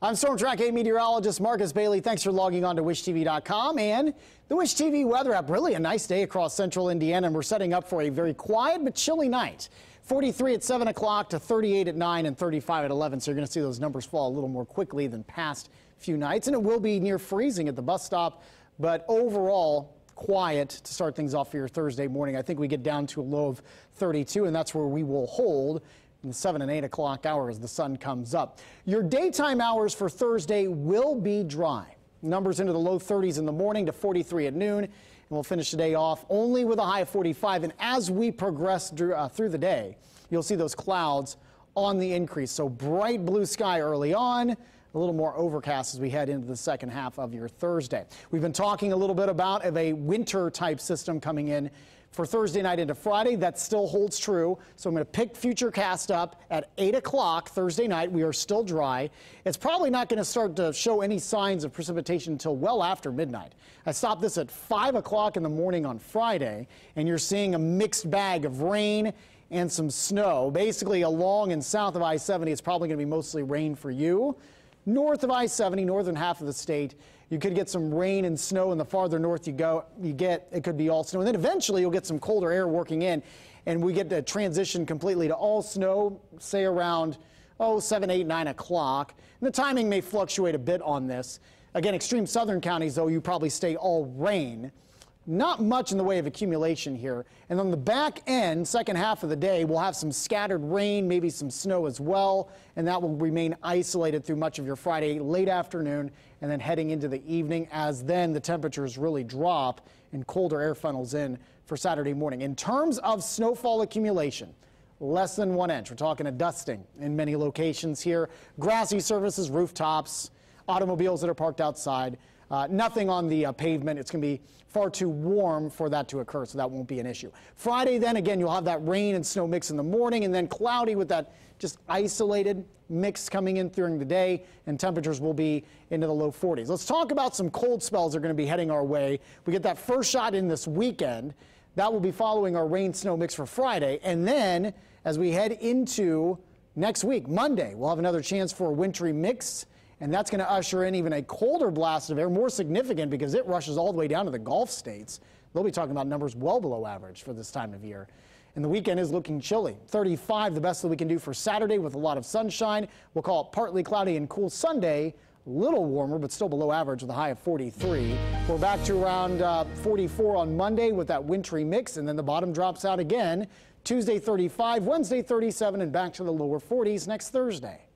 I'm Storm Track 8 meteorologist Marcus Bailey. Thanks for logging on to WishTV.com and the Wish TV weather app. Really a nice day across central Indiana, and we're setting up for a very quiet but chilly night. 43 at 7 o'clock to 38 at 9 and 35 at 11. So you're going to see those numbers fall a little more quickly than past few nights. And it will be near freezing at the bus stop, but overall, quiet to start things off for your Thursday morning. I think we get down to a low of 32, and that's where we will hold in the 7 and 8 o'clock hour as the sun comes up. Your daytime hours for Thursday will be dry. Numbers into the low 30s in the morning to 43 at noon. And we'll finish the day off only with a high of 45. And as we progress through, through the day, you'll see those clouds on the increase. So bright blue sky early on, a little more overcast as we head into the second half of your Thursday. We've been talking a little bit about of a winter type system coming in for Thursday night into Friday. That still holds true. So I'm going to pick Futurecast up at 8 o'clock Thursday night. We are still dry. It's probably not going to start to show any signs of precipitation until well after midnight. I stopped this at 5 o'clock in the morning on Friday, and you're seeing a mixed bag of rain and some snow. Basically, along and south of I 70, it's probably going to be mostly rain for you north of I-70, northern half of the state. You could get some rain and snow, and the farther north you go, you get it could be all snow. And then eventually you'll get some colder air working in, and we get to transition completely to all snow, say around oh 7, 8, 9 o'clock. And the timing may fluctuate a bit on this. Again, extreme southern counties, though, you probably stay all rain. Not much in the way of accumulation here. And on the back end, second half of the day, we'll have some scattered rain, maybe some snow as well, and that will remain isolated through much of your Friday late afternoon and then heading into the evening as then the temperatures really drop and colder air funnels in for Saturday morning. In terms of snowfall accumulation, less than one inch. We're talking a dusting in many locations here. Grassy surfaces, rooftops, automobiles that are parked outside. Uh, nothing on the uh, pavement. It's going to be far too warm for that to occur, so that won't be an issue. Friday, then again, you'll have that rain and snow mix in the morning, and then cloudy with that just isolated mix coming in during the day, and temperatures will be into the low 40s. Let's talk about some cold spells that are going to be heading our way. We get that first shot in this weekend. That will be following our rain snow mix for Friday, and then as we head into next week, Monday, we'll have another chance for a wintry mix and that's going to usher in even a colder blast of air, more significant because it rushes all the way down to the Gulf states. They'll be talking about numbers well below average for this time of year. And the weekend is looking chilly. 35, the best that we can do for Saturday with a lot of sunshine. We'll call it partly cloudy and cool Sunday. A little warmer, but still below average with a high of 43. We're back to around uh, 44 on Monday with that wintry mix, and then the bottom drops out again. Tuesday 35, Wednesday 37, and back to the lower 40s next Thursday.